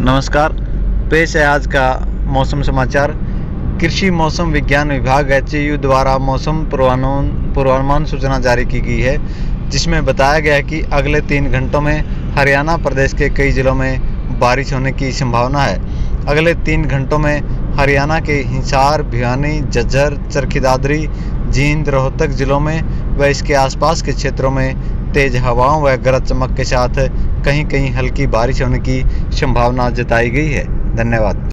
नमस्कार। पेश है आज का मौसम समाचार। कृषि मौसम विज्ञान विभाग एच द्वारा मौसम पूर्वानुमान पूर्वानुमान सूचना जारी की गई है, जिसमें बताया गया है कि अगले तीन घंटों में हरियाणा प्रदेश के कई जिलों में बारिश होने की संभावना है। अगले तीन घंटों में हरियाणा के हिसार, भिवानी जज्जर चरखी दादरी जींद, रोहतक जिलों में व इसके आसपास के क्षेत्रों में तेज हवाओं व गरज चमक के साथ कहीं कहीं हल्की बारिश होने की संभावना जताई गई है। धन्यवाद।